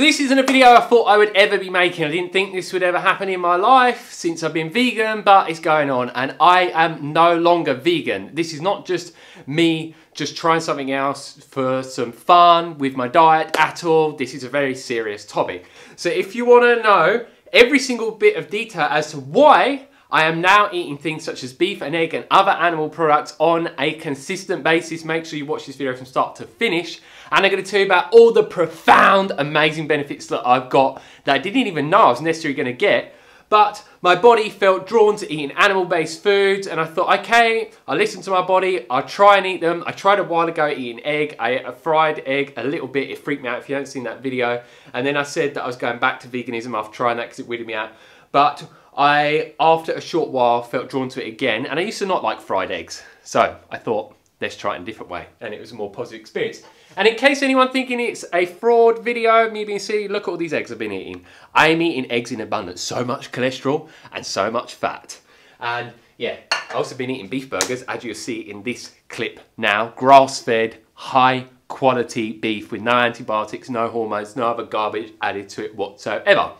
This isn't a video I thought I would ever be making. I didn't think this would ever happen in my life since I've been vegan, but it's going on and I am no longer vegan. This is not just me just trying something else for some fun with my diet at all. This is a very serious topic. So if you want to know every single bit of detail as to why I am now eating things such as beef and egg and other animal products on a consistent basis. Make sure you watch this video from start to finish. And I'm going to tell you about all the profound, amazing benefits that I've got that I didn't even know I was necessarily going to get. But my body felt drawn to eating animal-based foods and I thought, okay, I listen to my body, I'll try and eat them. I tried a while ago eating egg, I ate a fried egg a little bit, it freaked me out if you haven't seen that video. And then I said that I was going back to veganism after trying that because it weirded me out. But I, after a short while, felt drawn to it again. And I used to not like fried eggs. So I thought, let's try it in a different way. And it was a more positive experience. And in case anyone thinking it's a fraud video, me being silly, look at all these eggs I've been eating. I'm eating eggs in abundance. So much cholesterol and so much fat. And yeah, I've also been eating beef burgers, as you'll see in this clip now. Grass-fed, high quality beef with no antibiotics, no hormones, no other garbage added to it whatsoever.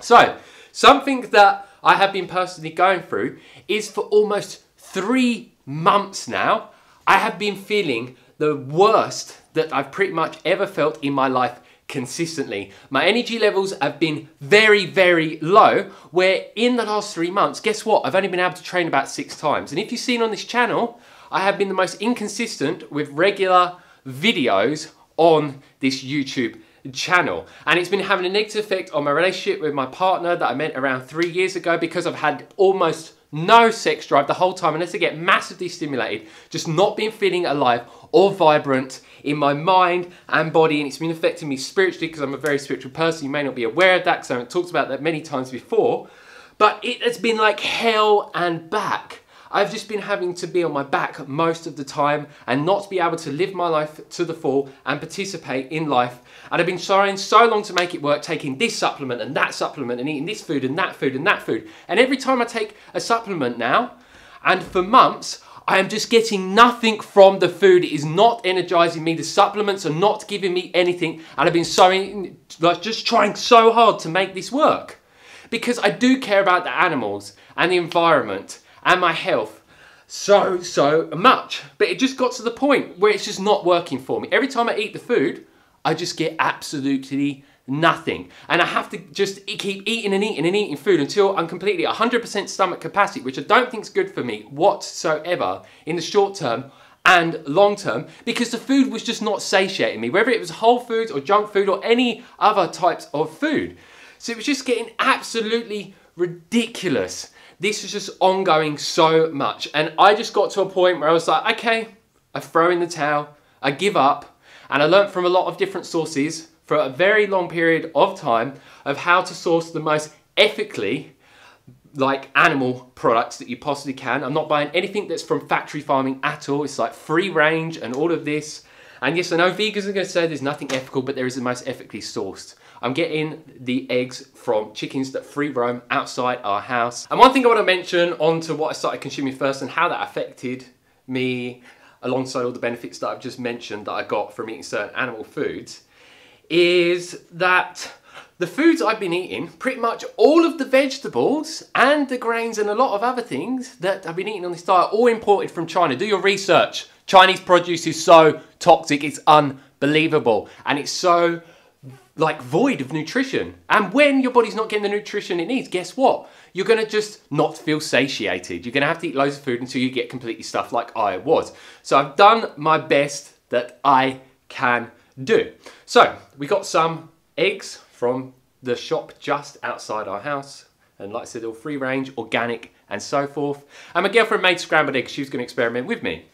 So, something that I have been personally going through is for almost three months now, I have been feeling the worst that I've pretty much ever felt in my life consistently. My energy levels have been very, very low, where in the last three months, guess what? I've only been able to train about six times. And if you've seen on this channel, I have been the most inconsistent with regular videos on this YouTube channel. And it's been having a negative effect on my relationship with my partner that I met around three years ago because I've had almost no sex drive the whole time unless I get massively stimulated, just not been feeling alive or vibrant in my mind and body and it's been affecting me spiritually because I'm a very spiritual person. You may not be aware of that because I haven't talked about that many times before, but it has been like hell and back. I've just been having to be on my back most of the time and not be able to live my life to the full and participate in life. And I've been trying so long to make it work, taking this supplement and that supplement and eating this food and that food and that food. And every time I take a supplement now, and for months, I am just getting nothing from the food. It is not energizing me. The supplements are not giving me anything. And I've been so, like, just trying so hard to make this work. Because I do care about the animals and the environment and my health so, so much. But it just got to the point where it's just not working for me. Every time I eat the food, I just get absolutely nothing. And I have to just keep eating and eating and eating food until I'm completely 100% stomach capacity, which I don't think is good for me whatsoever in the short term and long term because the food was just not satiating me, whether it was whole foods or junk food or any other types of food. So it was just getting absolutely ridiculous this was just ongoing so much. And I just got to a point where I was like, okay, I throw in the towel, I give up. And I learned from a lot of different sources for a very long period of time of how to source the most ethically like animal products that you possibly can. I'm not buying anything that's from factory farming at all. It's like free range and all of this. And yes, I know vegans are going to say there's nothing ethical, but there is the most ethically sourced. I'm getting the eggs from chickens that free roam outside our house. And one thing I want to mention on to what I started consuming first and how that affected me alongside all the benefits that I've just mentioned that I got from eating certain animal foods is that the foods I've been eating, pretty much all of the vegetables and the grains and a lot of other things that I've been eating on this diet, all imported from China. Do your research. Chinese produce is so toxic, it's unbelievable. And it's so like void of nutrition. And when your body's not getting the nutrition it needs, guess what? You're gonna just not feel satiated. You're gonna have to eat loads of food until you get completely stuffed like I was. So I've done my best that I can do. So we got some eggs from the shop just outside our house. And like I said, all free range, organic, and so forth. And my girlfriend made scrambled eggs. She was gonna experiment with me.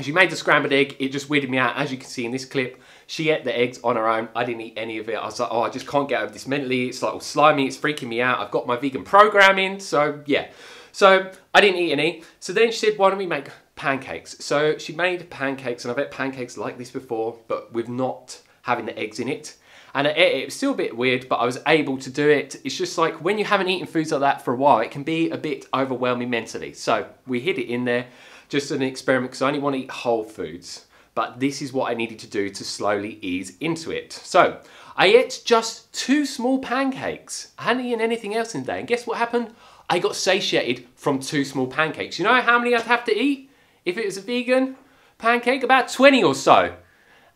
She made the scrambled egg. It just weirded me out, as you can see in this clip. She ate the eggs on her own. I didn't eat any of it. I was like, oh, I just can't get over this mentally. It's like all slimy. It's freaking me out. I've got my vegan programming. So yeah. So I didn't eat any. So then she said, why don't we make pancakes? So she made pancakes and I've had pancakes like this before, but with not having the eggs in it. And it, it was still a bit weird, but I was able to do it. It's just like when you haven't eaten foods like that for a while, it can be a bit overwhelming mentally. So we hid it in there, just an experiment because I only want to eat whole foods. but this is what I needed to do to slowly ease into it. So I ate just two small pancakes. I hadn't eaten anything else in the day. And guess what happened? I got satiated from two small pancakes. You know how many I'd have to eat if it was a vegan pancake? About 20 or so.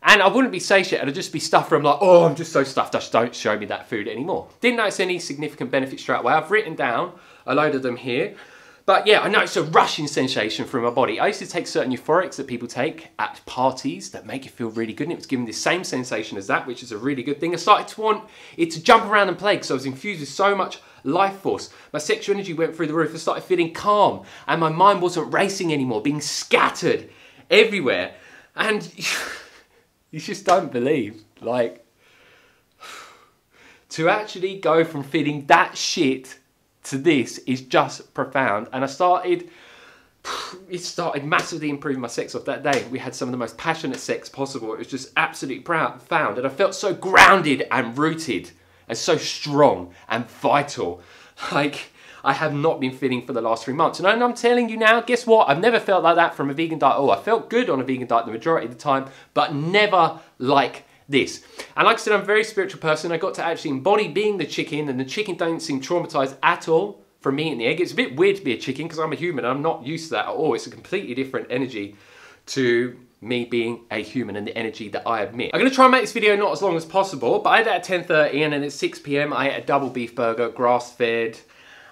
And I wouldn't be satiated, I'd just be stuffed from like, oh, I'm just so stuffed, just don't show me that food anymore. Didn't notice any significant benefits straight away. I've written down a load of them here. But yeah, I know it's a rushing sensation through my body. I used to take certain euphorics that people take at parties that make you feel really good, and it was giving the same sensation as that, which is a really good thing. I started to want it to jump around and play because I was infused with so much life force. My sexual energy went through the roof. I started feeling calm, and my mind wasn't racing anymore, being scattered everywhere. And you just don't believe, like, to actually go from feeling that shit to this is just profound. And I started, it started massively improving my sex off that day. We had some of the most passionate sex possible. It was just absolutely profound. And I felt so grounded and rooted and so strong and vital. Like, I have not been feeling for the last three months. And I'm telling you now, guess what? I've never felt like that from a vegan diet. Oh, I felt good on a vegan diet the majority of the time, but never like this. And like I said, I'm a very spiritual person. I got to actually embody being the chicken, and the chicken don't seem traumatized at all from me eating the egg. It's a bit weird to be a chicken because I'm a human and I'm not used to that at all. It's a completely different energy to me being a human and the energy that I admit. I'm gonna try and make this video not as long as possible, but I ate at 10.30 and then at 6 p.m. I ate a double beef burger, grass-fed,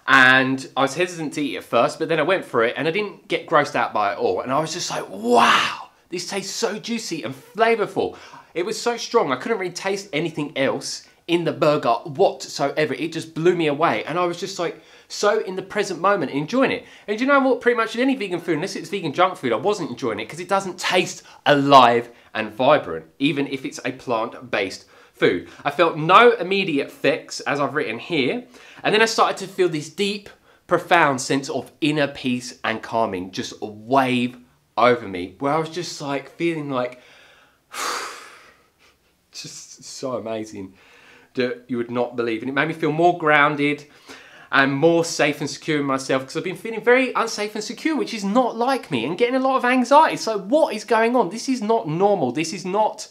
and I was hesitant to eat it first, but then I went for it and I didn't get grossed out by it all. And I was just like, wow, this tastes so juicy and flavorful. It was so strong, I couldn't really taste anything else in the burger whatsoever. It just blew me away. And I was just like, so in the present moment, enjoying it. And you know what? Pretty much in any vegan food, unless it's vegan junk food, I wasn't enjoying it because it doesn't taste alive and vibrant, even if it's a plant-based food. I felt no immediate effects, as I've written here. And then I started to feel this deep, profound sense of inner peace and calming just a wave over me, where I was just like feeling like, just so amazing that you would not believe. And it made me feel more grounded and more safe and secure in myself because I've been feeling very unsafe and secure, which is not like me, and getting a lot of anxiety. So, what is going on? This is not normal. This is not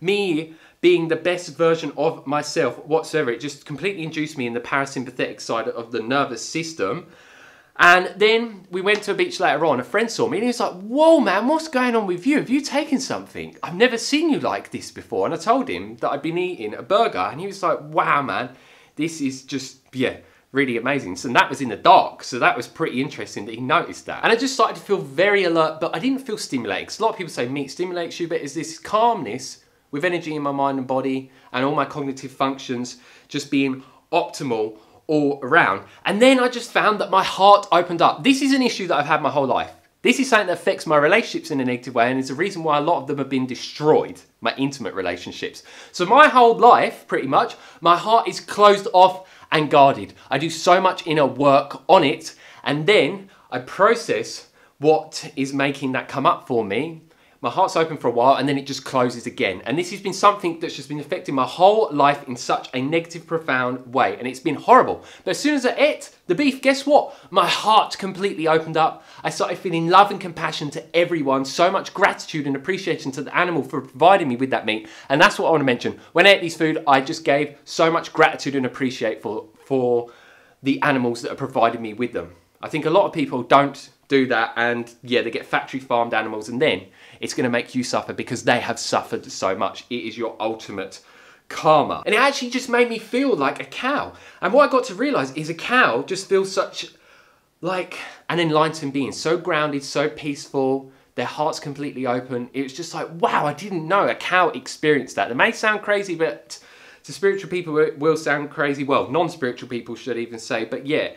me being the best version of myself whatsoever. It just completely induced me in the parasympathetic side of the nervous system. And then we went to a beach later on. A friend saw me and he was like, Whoa, man, what's going on with you? Have you taken something? I've never seen you like this before. And I told him that I'd been eating a burger. And he was like, Wow, man, this is just, yeah, really amazing. So that was in the dark. So that was pretty interesting that he noticed that. And I just started to feel very alert, but I didn't feel stimulated. Because a lot of people say meat stimulates you, but it's this calmness with energy in my mind and body and all my cognitive functions just being optimal all around. And then I just found that my heart opened up. This is an issue that I've had my whole life. This is something that affects my relationships in a negative way and is the reason why a lot of them have been destroyed, my intimate relationships. So my whole life, pretty much, my heart is closed off and guarded. I do so much inner work on it and then I process what is making that come up for me my heart's open for a while and then it just closes again. And this has been something that's just been affecting my whole life in such a negative, profound way. And it's been horrible. But as soon as I ate the beef, guess what? My heart completely opened up. I started feeling love and compassion to everyone, so much gratitude and appreciation to the animal for providing me with that meat. And that's what I want to mention. When I ate this food, I just gave so much gratitude and appreciate for, for the animals that have provided me with them. I think a lot of people don't do that and yeah, they get factory farmed animals and then it's going to make you suffer because they have suffered so much. It is your ultimate karma. And it actually just made me feel like a cow. And what I got to realize is a cow just feels such like an enlightened being, so grounded, so peaceful, their heart's completely open. It was just like, wow, I didn't know a cow experienced that. It may sound crazy, but to spiritual people it will sound crazy. Well, non-spiritual people should even say, but yeah,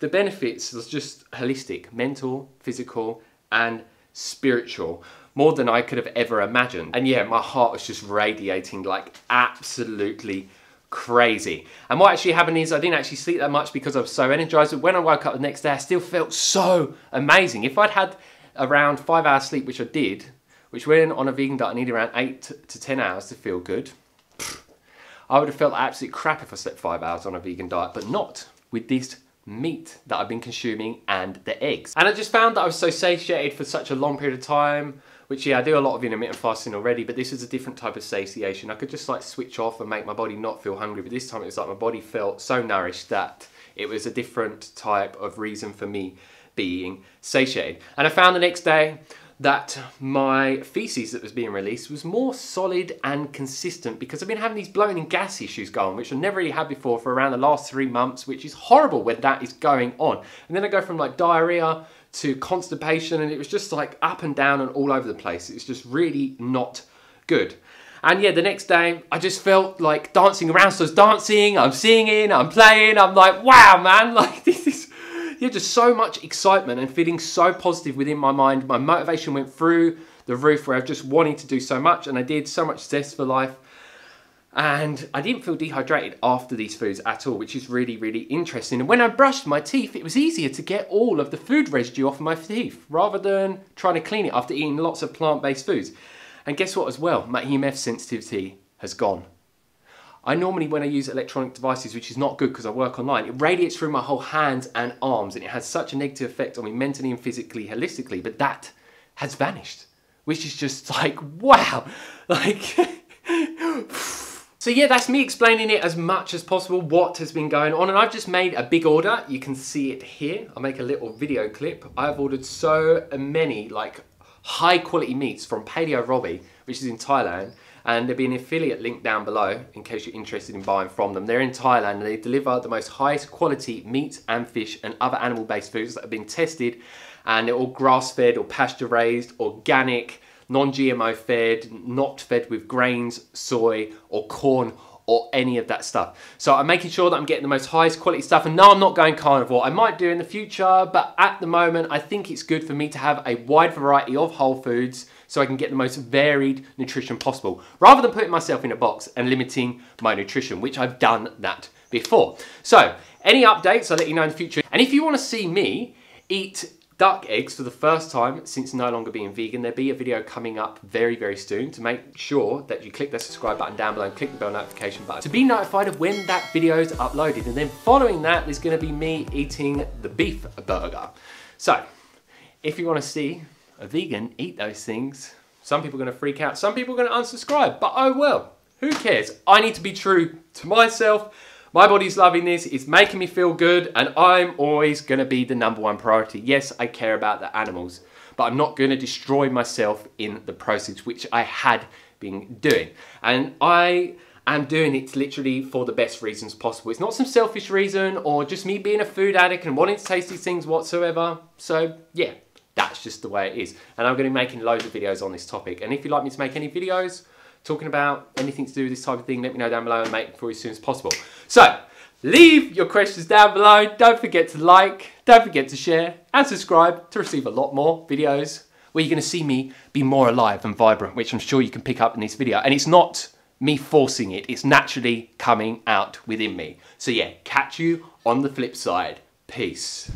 the benefits are just holistic, mental, physical, and spiritual more than I could have ever imagined. And yeah, my heart was just radiating like absolutely crazy. And what actually happened is I didn't actually sleep that much because I was so energized. But when I woke up the next day, I still felt so amazing. If I'd had around five hours sleep, which I did, which when on a vegan diet I need around eight to 10 hours to feel good, I would have felt absolute crap if I slept five hours on a vegan diet, but not with this meat that I've been consuming and the eggs. And I just found that I was so satiated for such a long period of time which yeah, I do a lot of intermittent fasting already, but this is a different type of satiation. I could just like switch off and make my body not feel hungry, but this time it was like my body felt so nourished that it was a different type of reason for me being satiated. And I found the next day that my feces that was being released was more solid and consistent because I've been having these bloating and gas issues going, which I've never really had before for around the last three months, which is horrible when that is going on. And then I go from like diarrhea to constipation and it was just like up and down and all over the place. It's just really not good. And yeah, the next day I just felt like dancing around. So I was dancing, I'm singing, I'm playing. I'm like, wow, man, like this is yeah, just so much excitement and feeling so positive within my mind. My motivation went through the roof where I was just wanting to do so much and I did so much zest for life. And I didn't feel dehydrated after these foods at all, which is really, really interesting. And when I brushed my teeth, it was easier to get all of the food residue off of my teeth rather than trying to clean it after eating lots of plant-based foods. And guess what as well? My EMF sensitivity has gone. I normally, when I use electronic devices, which is not good because I work online, it radiates through my whole hands and arms and it has such a negative effect on me mentally and physically, holistically, but that has vanished, which is just like, wow, like, So yeah, that's me explaining it as much as possible, what has been going on. And I've just made a big order. You can see it here. I'll make a little video clip. I've ordered so many like high quality meats from Paleo Robbie, which is in Thailand and there'll be an affiliate link down below in case you're interested in buying from them. They're in Thailand and they deliver the most highest quality meat and fish and other animal-based foods that have been tested and they're all grass-fed or pasture-raised, organic, non-GMO fed, not fed with grains, soy or corn or any of that stuff. So I'm making sure that I'm getting the most highest quality stuff and no I'm not going carnivore. I might do in the future but at the moment I think it's good for me to have a wide variety of whole foods so I can get the most varied nutrition possible, rather than putting myself in a box and limiting my nutrition, which I've done that before. So, any updates, I'll let you know in the future. And if you want to see me eat duck eggs for the first time since no longer being vegan, there'll be a video coming up very, very soon to make sure that you click the subscribe button down below and click the bell notification button to be notified of when that video is uploaded. And then following that is gonna be me eating the beef burger. So, if you wanna see a vegan eat those things. Some people are going to freak out. Some people are going to unsubscribe. But oh well, who cares? I need to be true to myself. My body's loving this. It's making me feel good. And I'm always going to be the number one priority. Yes, I care about the animals. But I'm not going to destroy myself in the process, which I had been doing. And I am doing it literally for the best reasons possible. It's not some selfish reason or just me being a food addict and wanting to taste these things whatsoever. So yeah, that's just the way it is. And I'm going to be making loads of videos on this topic. And if you'd like me to make any videos talking about anything to do with this type of thing, let me know down below and make it for you as soon as possible. So, leave your questions down below. Don't forget to like, don't forget to share and subscribe to receive a lot more videos where you're going to see me be more alive and vibrant, which I'm sure you can pick up in this video. And it's not me forcing it, it's naturally coming out within me. So yeah, catch you on the flip side. Peace.